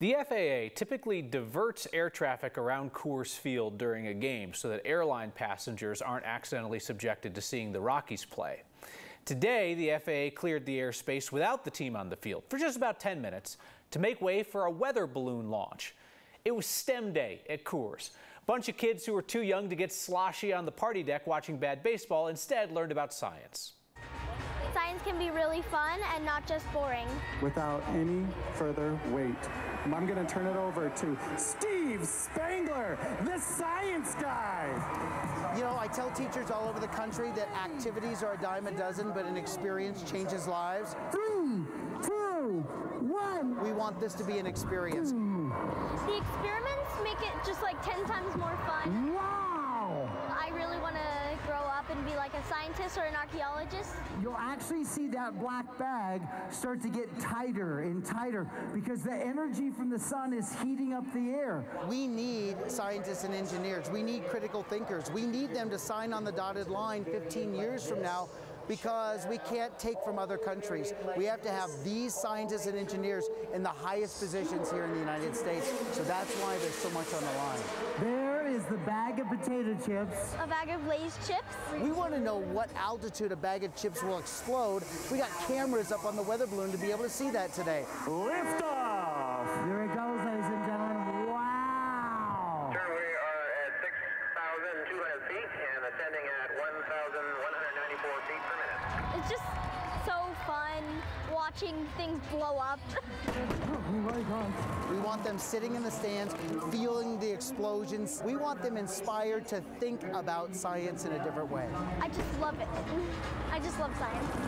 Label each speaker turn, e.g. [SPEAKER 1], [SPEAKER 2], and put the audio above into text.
[SPEAKER 1] The FAA typically diverts air traffic around Coors Field during a game so that airline passengers aren't accidentally subjected to seeing the Rockies play. Today, the FAA cleared the airspace without the team on the field for just about 10 minutes to make way for a weather balloon launch. It was STEM day at Coors. A bunch of kids who were too young to get sloshy on the party deck watching bad baseball instead learned about science.
[SPEAKER 2] Science can be really fun and not just boring.
[SPEAKER 3] Without any further wait, I'm going to turn it over to Steve Spangler, the science guy.
[SPEAKER 4] You know, I tell teachers all over the country that activities are a dime a dozen, but an experience changes lives.
[SPEAKER 3] Three, two, one.
[SPEAKER 4] We want this to be an experience. Hmm.
[SPEAKER 2] The experiments make it just like 10 times more fun.
[SPEAKER 3] Wow!
[SPEAKER 2] I really want to grow up and be like a scientist or an archaeologist.
[SPEAKER 3] You'll actually see that black bag start to get tighter and tighter because the energy from the sun is heating up the air.
[SPEAKER 4] We need scientists and engineers. We need critical thinkers. We need them to sign on the dotted line 15 years from now because we can't take from other countries. We have to have these scientists and engineers in the highest positions here in the United States. So that's why there's so much on the line.
[SPEAKER 3] There is the bag of potato chips.
[SPEAKER 2] A bag of Lay's chips.
[SPEAKER 4] We want to know what altitude a bag of chips will explode. We got cameras up on the weather balloon to be able to see that today.
[SPEAKER 3] Lift off! Here it goes,
[SPEAKER 2] It's just so fun watching things blow up.
[SPEAKER 4] We want them sitting in the stands, feeling the explosions. We want them inspired to think about science in a different way.
[SPEAKER 2] I just love it. I just love science.